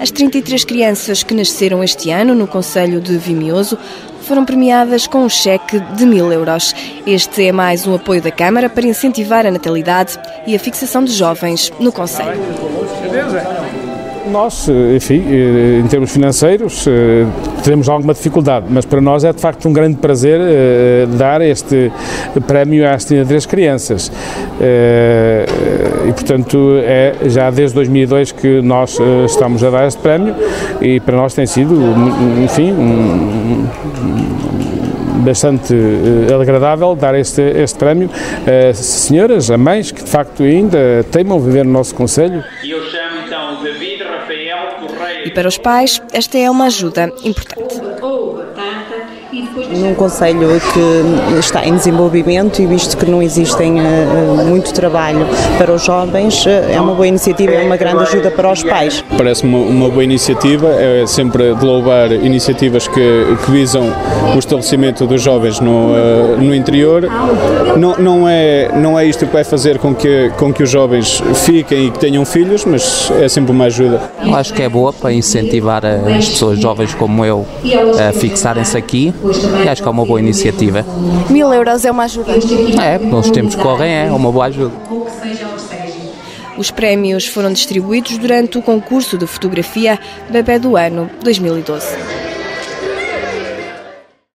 As 33 crianças que nasceram este ano no Conselho de Vimioso foram premiadas com um cheque de mil euros. Este é mais um apoio da Câmara para incentivar a natalidade e a fixação de jovens no Conselho. Nós, enfim, eh, em termos financeiros, eh, teremos alguma dificuldade, mas para nós é de facto um grande prazer eh, dar este prémio às 33 crianças. E, portanto, é já desde 2002 que nós estamos a dar este prémio e para nós tem sido, enfim, um, bastante agradável dar este, este prémio a senhoras, a mães que de facto ainda teimam viver no nosso Conselho. E para os pais, esta é uma ajuda importante num conselho que está em desenvolvimento e visto que não existem uh, muito trabalho para os jovens, uh, é uma boa iniciativa, é uma grande ajuda para os pais. Parece-me uma, boa iniciativa, é sempre de louvar iniciativas que, que visam o estabelecimento dos jovens no, no interior. Não, não, é, não é isto que vai fazer com que, com que os jovens fiquem e que tenham filhos, mas é sempre uma ajuda. Eu acho que é boa para incentivar as pessoas jovens como eu a fixarem-se aqui e acho que é uma boa iniciativa. Mil euros é uma ajuda? É, nos tempos que correm é uma boa ajuda. Os prémios foram distribuídos durante o concurso de fotografia Bebé do Ano 2012.